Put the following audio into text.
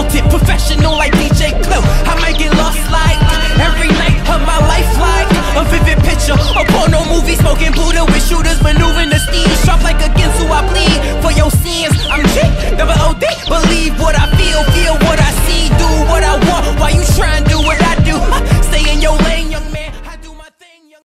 exalted, professional like DJ Clue. I might get lost like every night of my life, like a vivid picture. A porno movie, smoking Buddha with shooters, maneuvering the steam. Sharp like a Ginsu, I bleed for your sins. I'm G, never OD. Believe what I feel, feel